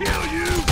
kill you!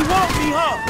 You want me,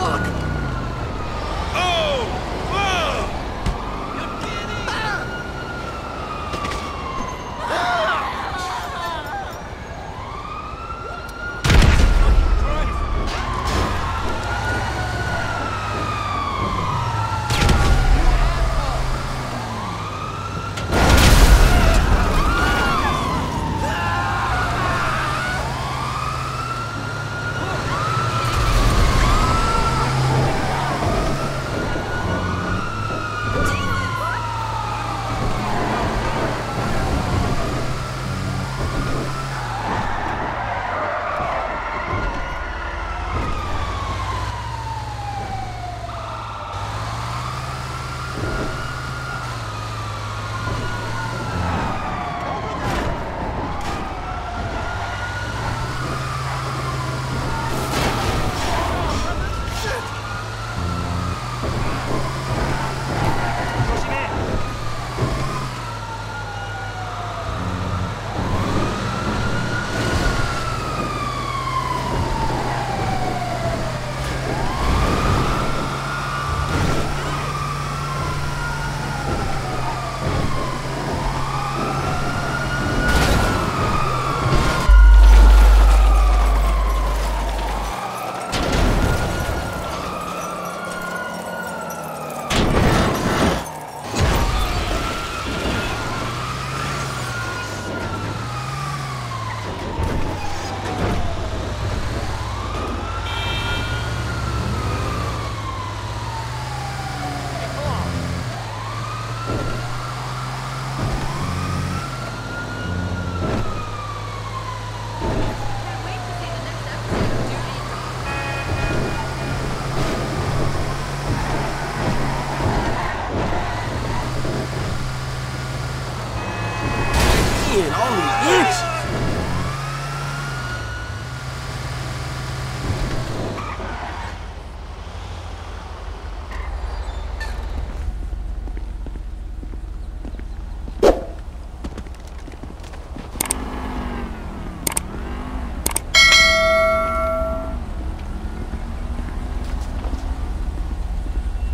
Look!